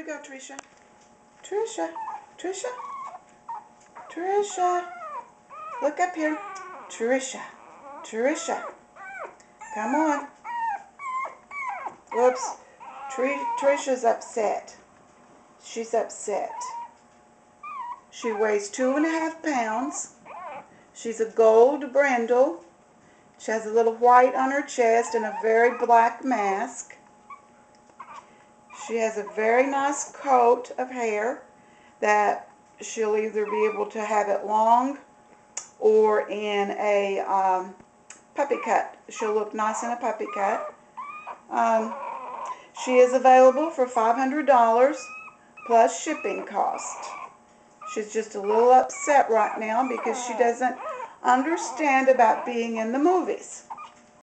We go, Tricia. Tricia. Tricia. Tricia. Look up here. Tricia. Tricia. Come on. Whoops. Tr- Tricia's upset. She's upset. She weighs two and a half pounds. She's a gold brindle. She has a little white on her chest and a very black mask. She has a very nice coat of hair that she'll either be able to have it long or in a um, puppy cut. She'll look nice in a puppy cut. Um, she is available for $500 plus shipping cost. She's just a little upset right now because she doesn't understand about being in the movies.